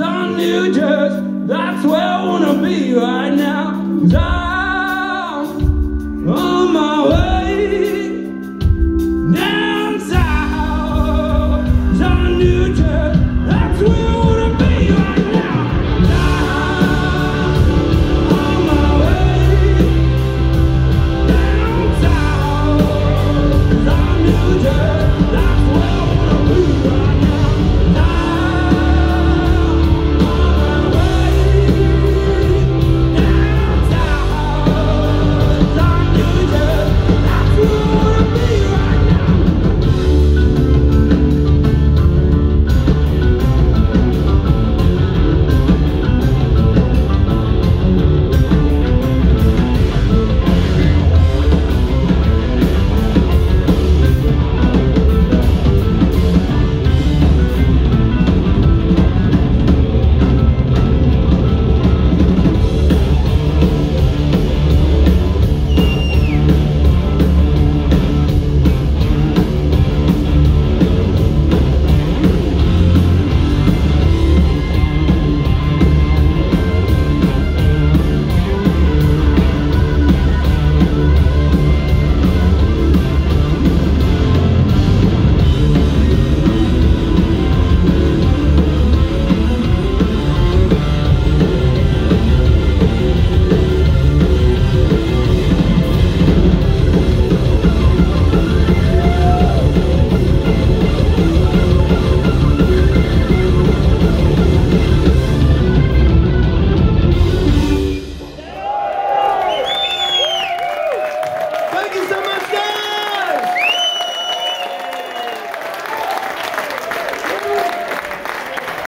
Cause I that's where I wanna be right now. Cause I